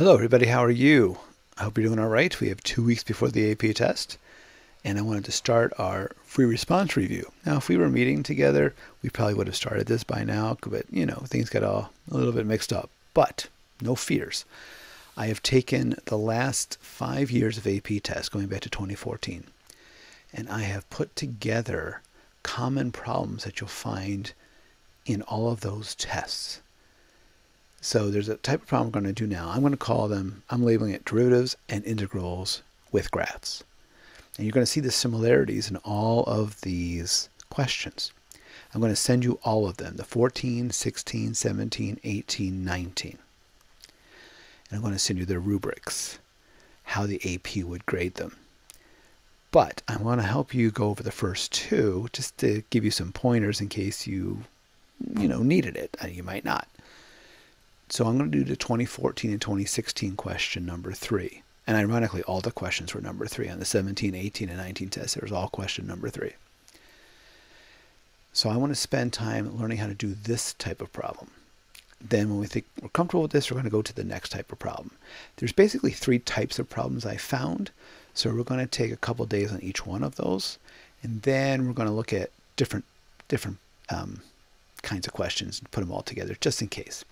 Hello, everybody. How are you? I hope you're doing all right. We have two weeks before the AP test, and I wanted to start our free response review. Now, if we were meeting together, we probably would have started this by now, but you know, things got all a little bit mixed up. But no fears. I have taken the last five years of AP tests, going back to 2014, and I have put together common problems that you'll find in all of those tests. So there's a type of problem we're going to do now. I'm going to call them, I'm labeling it derivatives and integrals with graphs. And you're going to see the similarities in all of these questions. I'm going to send you all of them, the 14, 16, 17, 18, 19. And I'm going to send you their rubrics, how the AP would grade them. But I want to help you go over the first two just to give you some pointers in case you, you know, needed it. Uh, you might not. So I'm going to do the 2014 and 2016 question number three. And ironically, all the questions were number three on the 17, 18, and 19 tests. There was all question number three. So I want to spend time learning how to do this type of problem. Then when we think we're comfortable with this, we're going to go to the next type of problem. There's basically three types of problems I found. So we're going to take a couple days on each one of those. And then we're going to look at different, different um, kinds of questions and put them all together just in case.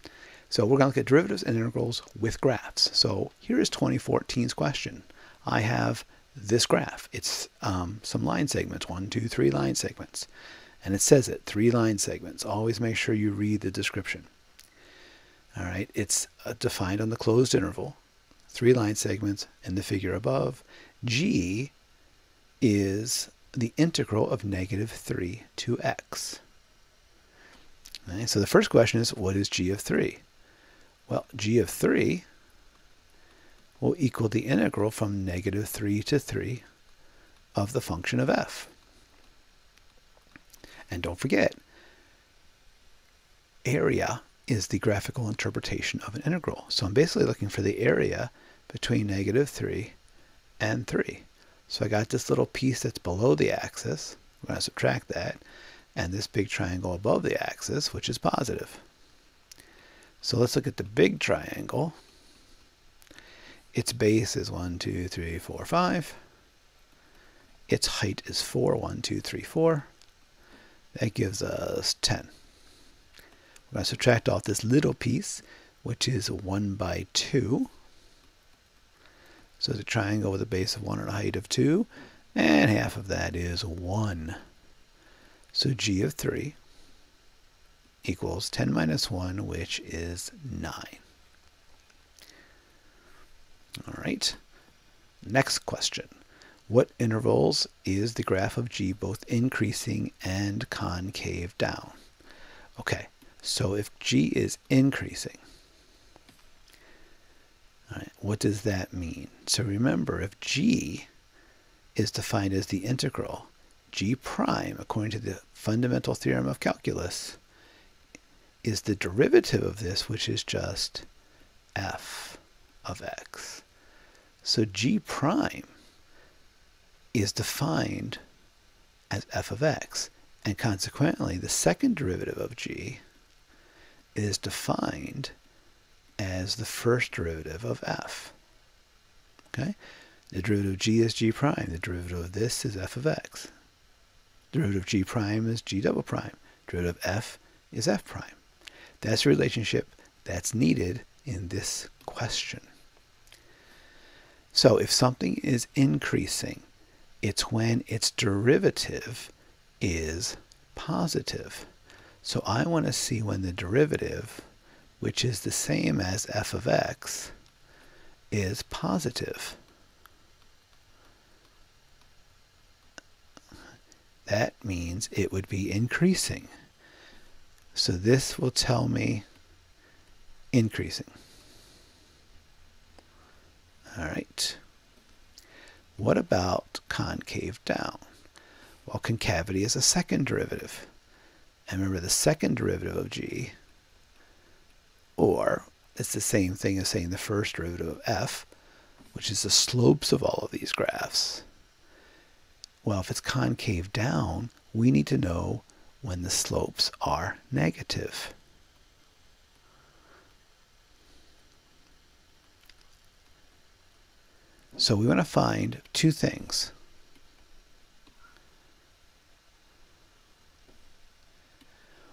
So we're going to look at derivatives and integrals with graphs. So here is 2014's question. I have this graph. It's um, some line segments, one, two, three line segments. And it says it, three line segments. Always make sure you read the description. All right, it's uh, defined on the closed interval, three line segments in the figure above. G is the integral of negative 3 to x. So the first question is, what is g of 3? Well, g of 3 will equal the integral from negative 3 to 3 of the function of f. And don't forget, area is the graphical interpretation of an integral. So I'm basically looking for the area between negative 3 and 3. So I got this little piece that's below the axis. I'm going to subtract that. And this big triangle above the axis, which is positive. So let's look at the big triangle. Its base is 1, 2, 3, 4, 5. Its height is 4, 1, 2, 3, 4. That gives us 10. We're going to subtract off this little piece, which is 1 by 2. So it's a triangle with a base of 1 and a height of 2. And half of that is 1. So g of 3 equals 10 minus 1, which is 9. All right. Next question. What intervals is the graph of g both increasing and concave down? Okay, so if g is increasing, all right, what does that mean? So remember, if g is defined as the integral g prime, according to the fundamental theorem of calculus, is the derivative of this, which is just f of x. So g prime is defined as f of x, and consequently the second derivative of g is defined as the first derivative of f. Okay? The derivative of g is g prime. The derivative of this is f of x. The derivative of g prime is g double prime. The derivative of f is f prime. That's a relationship that's needed in this question. So if something is increasing, it's when its derivative is positive. So I want to see when the derivative, which is the same as f of x, is positive. That means it would be increasing. So this will tell me increasing. All right. What about concave down? Well, concavity is a second derivative. And remember the second derivative of g, or it's the same thing as saying the first derivative of f, which is the slopes of all of these graphs. Well, if it's concave down, we need to know when the slopes are negative. So we want to find two things.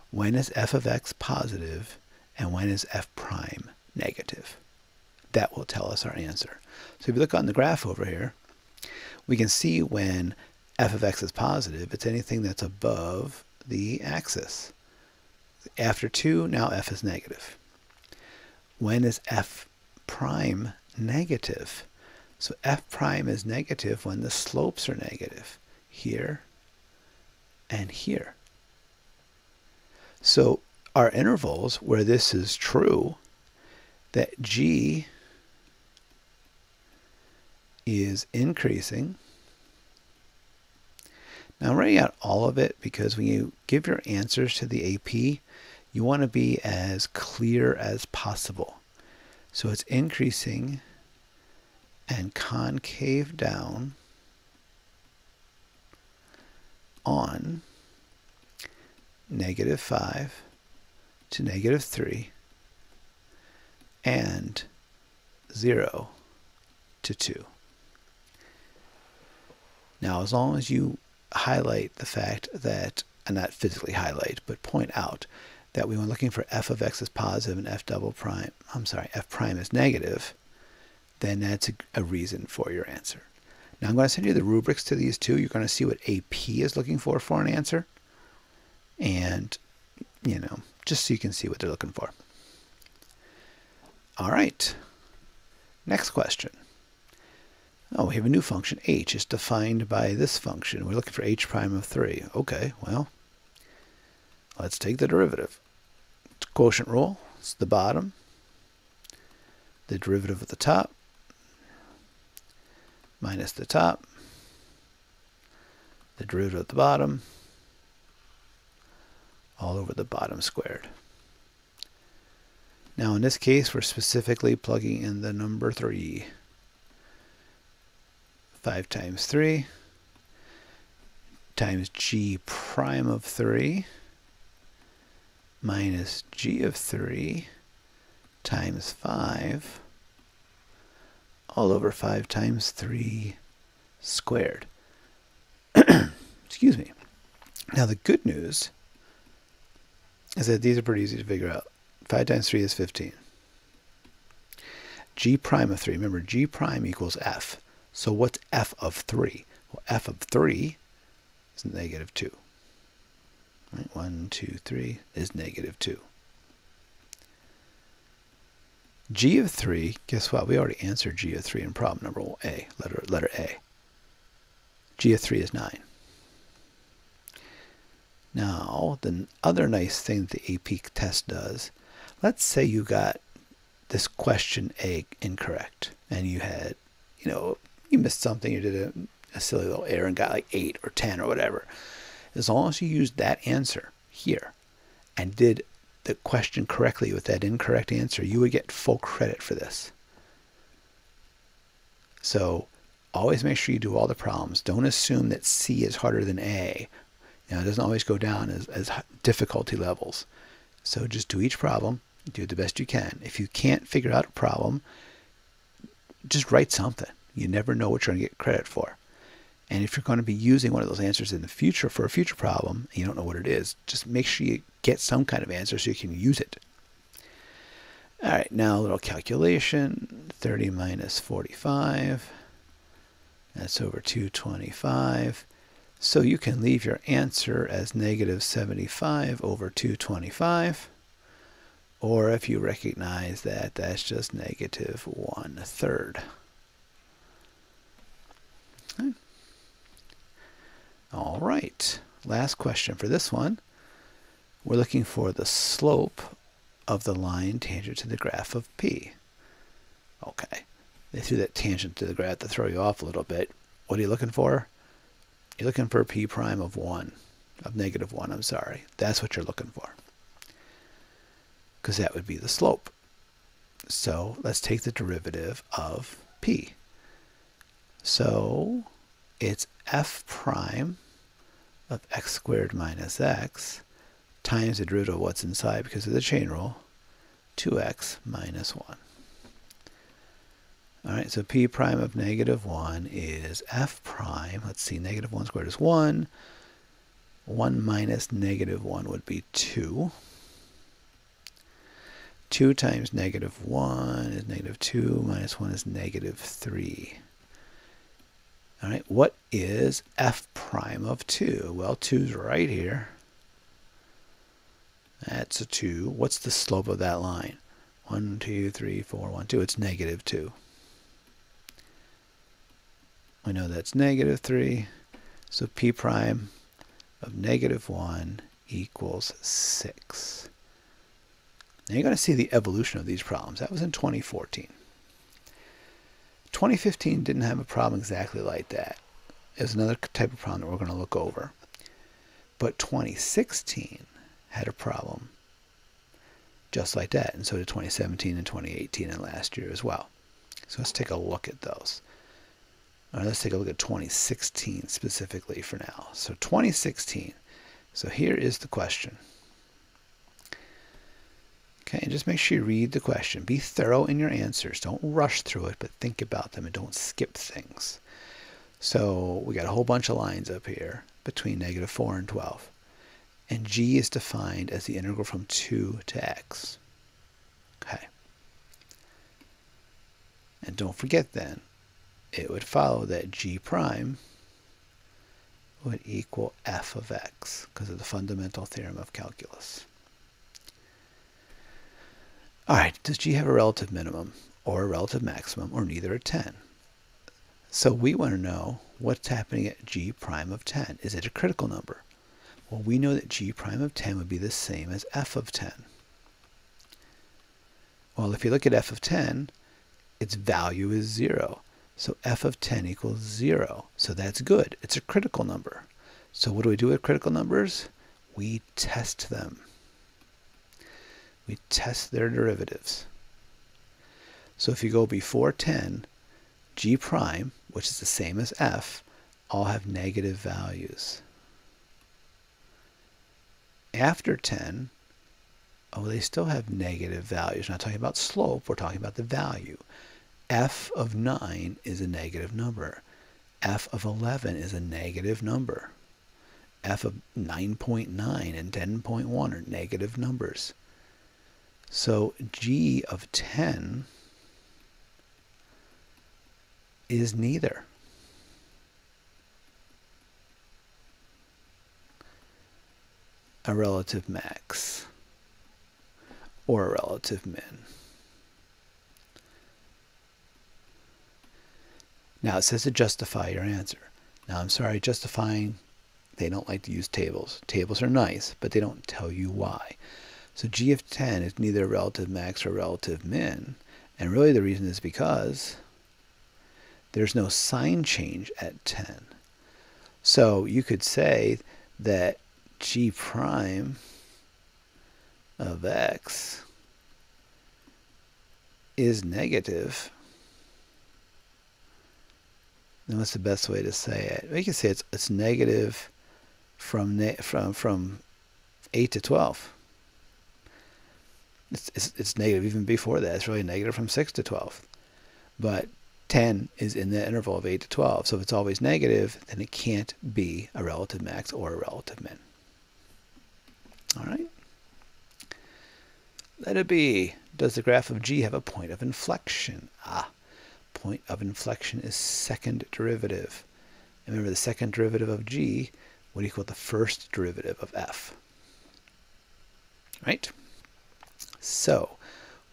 When is f of x positive and when is f prime negative? That will tell us our answer. So if you look on the graph over here, we can see when f of x is positive, it's anything that's above the axis. After 2, now f is negative. When is f prime negative? So f prime is negative when the slopes are negative, here and here. So our intervals where this is true, that g is increasing. Now I'm writing out all of it because when you give your answers to the AP, you want to be as clear as possible. So it's increasing and concave down on negative 5 to negative 3 and 0 to 2. Now, as long as you highlight the fact that, and not physically highlight, but point out that we were looking for f of x is positive and f double prime, I'm sorry, f prime is negative, then that's a, a reason for your answer. Now I'm going to send you the rubrics to these two. You're going to see what AP is looking for for an answer. And, you know, just so you can see what they're looking for. All right. Next question. Oh, we have a new function, h. is defined by this function. We're looking for h prime of 3. Okay, well, let's take the derivative. Quotient rule, it's the bottom. The derivative of the top minus the top. The derivative of the bottom all over the bottom squared. Now in this case, we're specifically plugging in the number 3. 5 times 3 times g prime of 3 minus g of 3 times 5 all over 5 times 3 squared. Excuse me. Now the good news is that these are pretty easy to figure out. 5 times 3 is 15. g prime of 3, remember g prime equals f. So what's f of 3? Well, f of 3 is negative 2. Right? 1, 2, 3 is negative 2. g of 3, guess what? We already answered g of 3 in problem number A, letter, letter A. g of 3 is 9. Now, the other nice thing that the AP test does, let's say you got this question A incorrect and you had, you know, you missed something, you did a, a silly little error and got like 8 or 10 or whatever. As long as you used that answer here and did the question correctly with that incorrect answer, you would get full credit for this. So always make sure you do all the problems. Don't assume that C is harder than A Now, it doesn't always go down as, as difficulty levels. So just do each problem, do the best you can. If you can't figure out a problem, just write something. You never know what you're going to get credit for. And if you're going to be using one of those answers in the future for a future problem, you don't know what it is, just make sure you get some kind of answer so you can use it. All right, now a little calculation. 30 minus 45. That's over 225. So you can leave your answer as negative 75 over 225. Or if you recognize that, that's just negative 1 third. All right, last question for this one. We're looking for the slope of the line tangent to the graph of P. Okay, they threw that tangent to the graph to throw you off a little bit. What are you looking for? You're looking for p prime of 1, of negative 1, I'm sorry. That's what you're looking for. Because that would be the slope. So let's take the derivative of p. So it's f prime of x squared minus x times the derivative of what's inside because of the chain rule, 2x minus 1. All right, so p prime of negative 1 is f prime. Let's see, negative 1 squared is 1. 1 minus negative 1 would be 2. 2 times negative 1 is negative 2, minus 1 is negative 3. All right, what is f prime of 2? Well, 2 is right here. That's a 2. What's the slope of that line? 1, 2, 3, 4, 1, 2. It's negative 2. We know that's negative 3. So p prime of negative 1 equals 6. Now you're going to see the evolution of these problems. That was in 2014. 2015 didn't have a problem exactly like that. It was another type of problem that we're going to look over. But 2016 had a problem just like that, and so did 2017 and 2018 and last year as well. So let's take a look at those. Let's take a look at 2016 specifically for now. So 2016. So here is the question. Okay, and just make sure you read the question. Be thorough in your answers. Don't rush through it, but think about them and don't skip things. So we got a whole bunch of lines up here between negative 4 and 12. And g is defined as the integral from 2 to x. Okay. And don't forget then, it would follow that g prime would equal f of x because of the fundamental theorem of calculus. All right, does g have a relative minimum or a relative maximum or neither at 10? So we want to know what's happening at g prime of 10. Is it a critical number? Well, we know that g prime of 10 would be the same as f of 10. Well, if you look at f of 10, its value is 0. So f of 10 equals 0. So that's good. It's a critical number. So what do we do with critical numbers? We test them. We test their derivatives. So if you go before 10, g prime, which is the same as f, all have negative values. After 10, oh, they still have negative values. We're not talking about slope, we're talking about the value f of 9 is a negative number. f of 11 is a negative number. f of 9.9 and 10.1 are negative numbers. So g of 10 is neither. a relative max or a relative min. Now it says to justify your answer. Now I'm sorry, justifying, they don't like to use tables. Tables are nice, but they don't tell you why. So g of 10 is neither relative max or relative min. And really the reason is because there's no sign change at 10. So you could say that g prime of x is negative then what's the best way to say it? We can say it's it's negative from from from eight to twelve. It's, it's it's negative even before that. It's really negative from six to twelve, but ten is in the interval of eight to twelve. So if it's always negative, then it can't be a relative max or a relative min. All right. Let it be. Does the graph of g have a point of inflection? Ah point of inflection is second derivative. Remember, the second derivative of g would equal the first derivative of f. Right? So,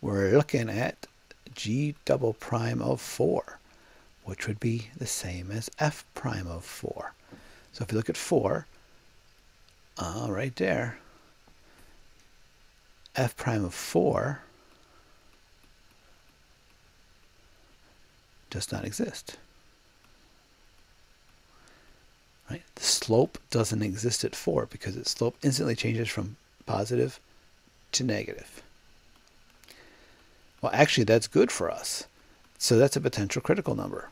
we're looking at g double prime of 4, which would be the same as f prime of 4. So if you look at 4, uh, right there, f prime of 4 does not exist. Right? The slope doesn't exist at 4 because its slope instantly changes from positive to negative. Well, actually, that's good for us. So that's a potential critical number.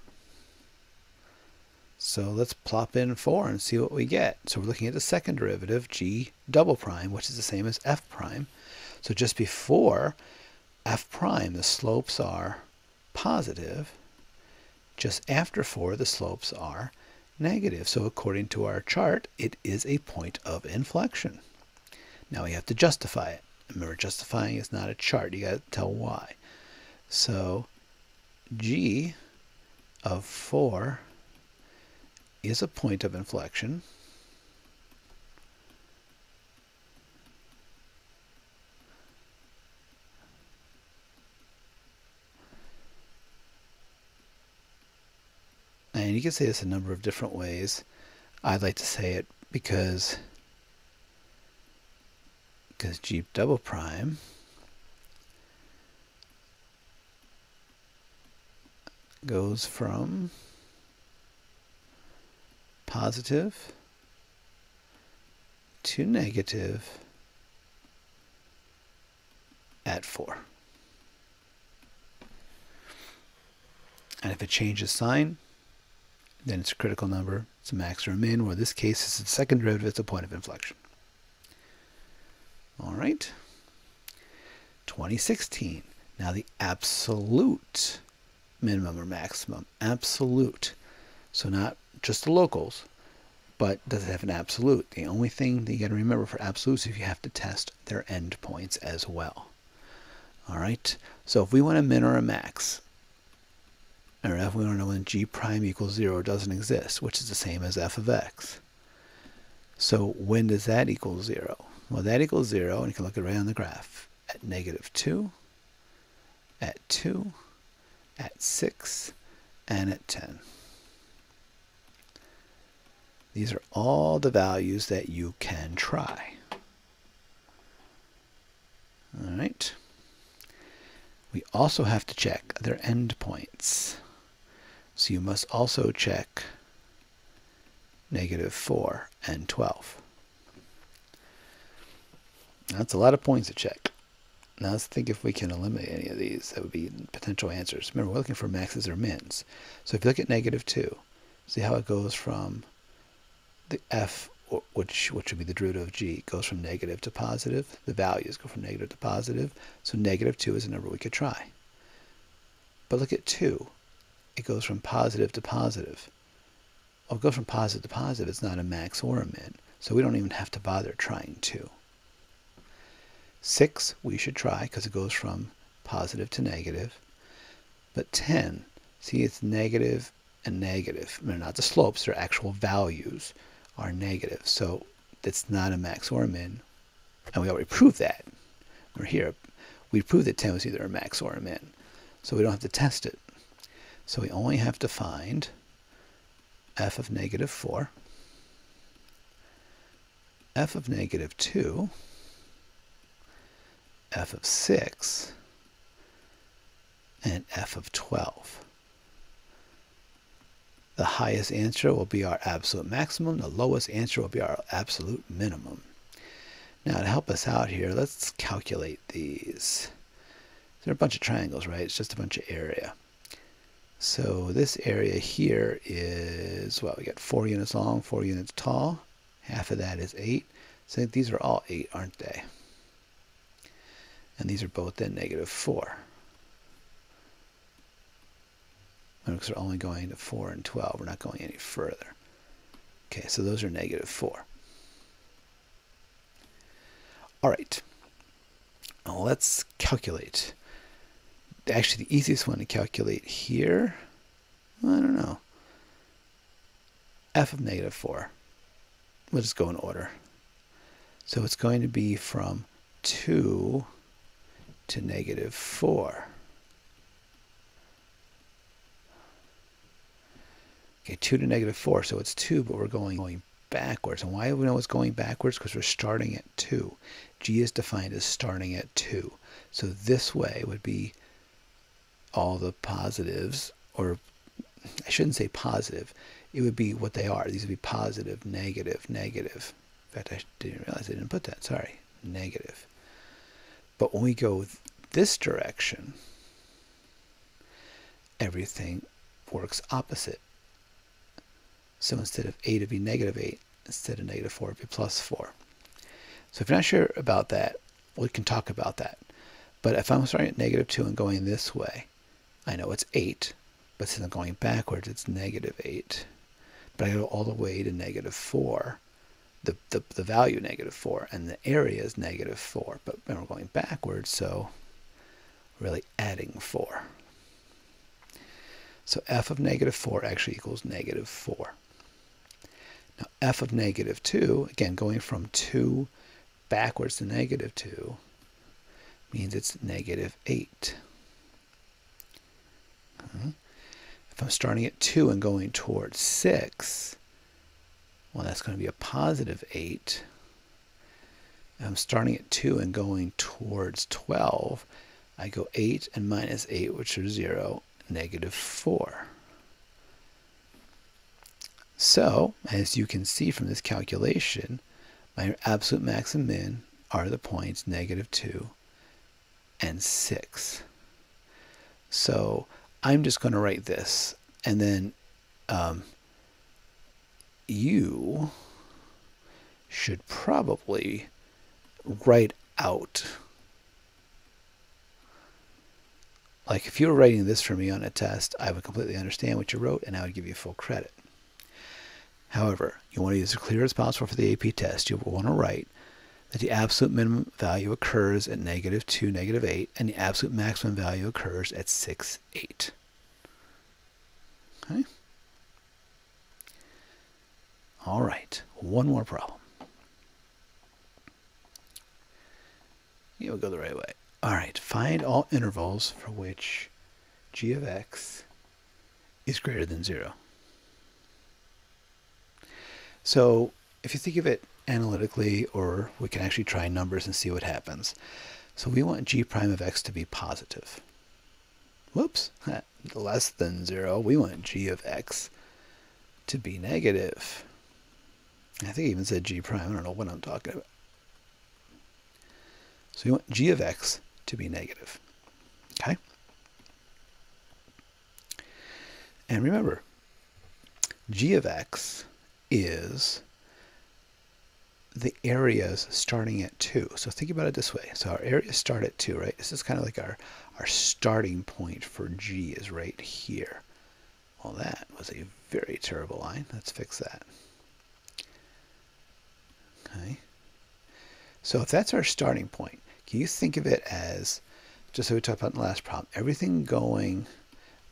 So let's plop in 4 and see what we get. So we're looking at the second derivative, g double prime, which is the same as f prime. So just before f prime, the slopes are positive just after 4, the slopes are negative. So according to our chart, it is a point of inflection. Now we have to justify it. Remember, justifying is not a chart. You got to tell why. So G of 4 is a point of inflection. And you can say this a number of different ways. I'd like to say it because because G double prime goes from positive to negative at 4. And if it changes sign, then it's a critical number. It's a max or a min, where in this case it's the second derivative, it's a point of inflection. All right. 2016. Now the absolute minimum or maximum. Absolute. So not just the locals, but does it have an absolute? The only thing that you got to remember for absolutes is you have to test their endpoints as well. All right. So if we want a min or a max, or if we want to know when g prime equals 0 doesn't exist, which is the same as f of x. So when does that equal 0? Well, that equals 0, and you can look it right on the graph, at negative 2, at 2, at 6, and at 10. These are all the values that you can try. All right. We also have to check their endpoints. So you must also check negative 4 and 12. That's a lot of points to check. Now let's think if we can eliminate any of these. That would be potential answers. Remember, we're looking for maxes or mins. So if you look at negative 2, see how it goes from the f, which, which would be the derivative of g, goes from negative to positive. The values go from negative to positive. So negative 2 is a number we could try. But look at 2. It goes from positive to positive. Well, it goes from positive to positive. It's not a max or a min. So we don't even have to bother trying 2. 6 we should try because it goes from positive to negative. But 10, see it's negative and negative. They're not the slopes, they're actual values are negative. So it's not a max or a min. And we already proved that. We're here. We proved that 10 was either a max or a min. So we don't have to test it. So we only have to find f of negative 4, f of negative 2, f of 6, and f of 12. The highest answer will be our absolute maximum. The lowest answer will be our absolute minimum. Now to help us out here, let's calculate these. They're a bunch of triangles, right? It's just a bunch of area. So this area here is, well, we got 4 units long, 4 units tall. Half of that is 8. So these are all 8, aren't they? And these are both then negative 4. Because we're only going to 4 and 12. We're not going any further. Okay, so those are negative 4. All right. Let's calculate. Actually, the easiest one to calculate here, I don't know. f of negative 4. We'll just go in order. So it's going to be from 2 to negative 4. Okay, 2 to negative 4, so it's 2, but we're going, going backwards. And why do we know it's going backwards? Because we're starting at 2. G is defined as starting at 2. So this way would be all the positives, or I shouldn't say positive. It would be what they are. These would be positive, negative, negative. In fact, I didn't realize I didn't put that. Sorry, negative. But when we go this direction, everything works opposite. So instead of 8, it'd be negative 8. Instead of negative 4, it'd be plus 4. So if you're not sure about that, we can talk about that. But if I'm starting at negative 2 and going this way, I know it's 8. But since I'm going backwards, it's negative 8. But I go all the way to negative 4, the, the, the value negative 4, and the area is negative 4. But we're going backwards, so really adding 4. So f of negative 4 actually equals negative 4. Now f of negative 2, again going from 2 backwards to negative 2, means it's negative 8. Uh-huh. If I'm starting at 2 and going towards 6, well, that's going to be a positive 8. I'm starting at 2 and going towards 12, I go 8 and minus 8, which are 0, negative 4. So, as you can see from this calculation, my absolute max and min are the points negative 2 and 6. So I'm just going to write this, and then um, you should probably write out like if you were writing this for me on a test, I would completely understand what you wrote and I would give you full credit. However, you want to use as clear as possible for the AP test. You want to write that the absolute minimum value occurs at negative 2, negative 8, and the absolute maximum value occurs at 6, 8. Okay? All right, one more problem. We'll go the right way. All right, find all intervals for which g of x is greater than 0. So if you think of it analytically, or we can actually try numbers and see what happens. So we want g prime of x to be positive. Whoops, less than 0. We want g of x to be negative. I think I even said g prime. I don't know what I'm talking about. So we want g of x to be negative. Okay? And remember, g of x is the areas starting at 2. So think about it this way. So our areas start at 2, right? This is kind of like our, our starting point for G is right here. Well, that was a very terrible line. Let's fix that. Okay. So if that's our starting point, can you think of it as, just so we talked about in the last problem, everything going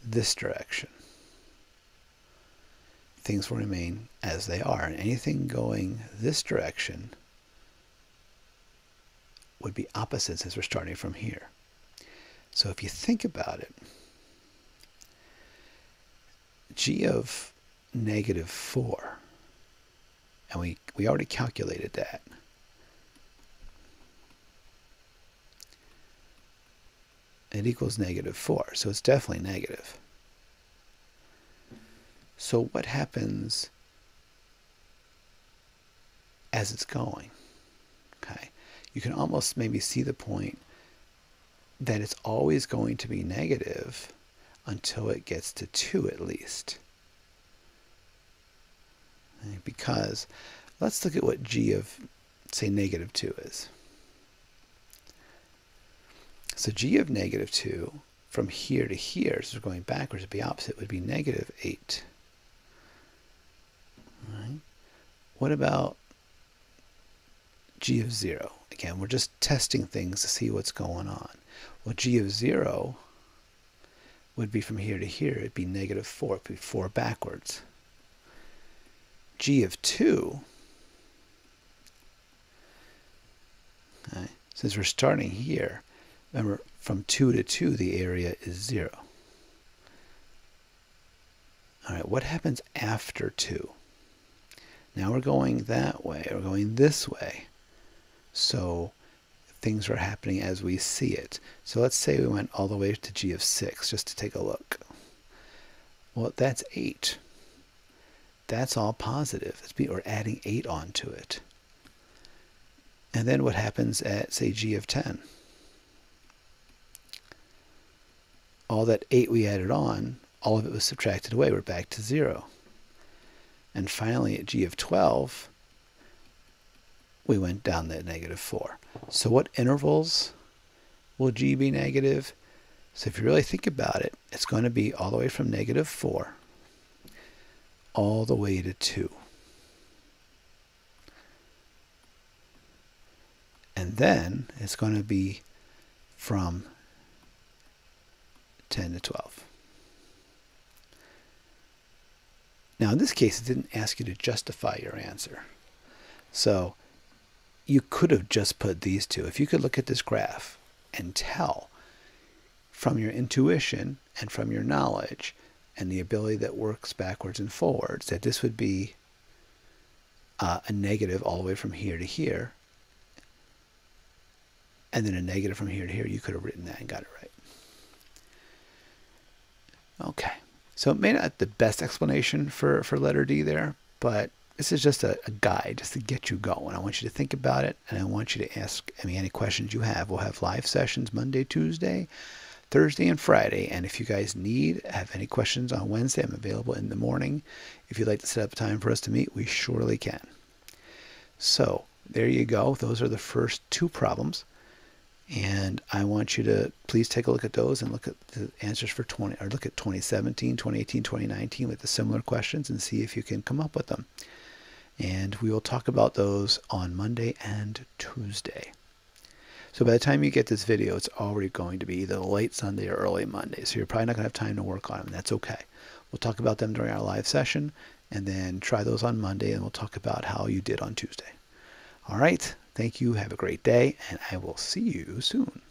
this direction things will remain as they are. And anything going this direction would be opposite since we're starting from here. So if you think about it, g of negative 4, and we, we already calculated that, it equals negative 4, so it's definitely negative. So what happens as it's going? Okay. You can almost maybe see the point that it's always going to be negative until it gets to 2 at least. Because let's look at what g of, say, negative 2 is. So g of negative 2 from here to here, so going backwards, would be opposite, would be negative 8. Right. What about g of 0? Again, we're just testing things to see what's going on. Well, g of 0 would be from here to here. It'd be negative 4. It'd be 4 backwards. G of 2, okay, since we're starting here, remember, from 2 to 2, the area is 0. All right, what happens after 2? Now we're going that way, we're going this way. So things are happening as we see it. So let's say we went all the way to g of 6 just to take a look. Well, that's 8. That's all positive. It's we're adding 8 onto it. And then what happens at, say, g of 10? All that 8 we added on, all of it was subtracted away. We're back to 0. And finally, at g of 12, we went down to negative 4. So what intervals will g be negative? So if you really think about it, it's going to be all the way from negative 4 all the way to 2. And then it's going to be from 10 to 12. Now, in this case, it didn't ask you to justify your answer. So you could have just put these two. If you could look at this graph and tell from your intuition and from your knowledge and the ability that works backwards and forwards that this would be uh, a negative all the way from here to here and then a negative from here to here, you could have written that and got it right. Okay. So it may not the best explanation for, for letter D there, but this is just a, a, guide just to get you going. I want you to think about it and I want you to ask I mean, any questions you have. We'll have live sessions Monday, Tuesday, Thursday, and Friday. And if you guys need, have any questions on Wednesday, I'm available in the morning. If you'd like to set up a time for us to meet, we surely can. So there you go. Those are the first two problems. And I want you to please take a look at those and look at the answers for 20 or look at 2017, 2018, 2019 with the similar questions and see if you can come up with them. And we will talk about those on Monday and Tuesday. So by the time you get this video, it's already going to be either late Sunday or early Monday. So you're probably not going to have time to work on them. That's okay. We'll talk about them during our live session and then try those on Monday and we'll talk about how you did on Tuesday. All right. Thank you. Have a great day, and I will see you soon.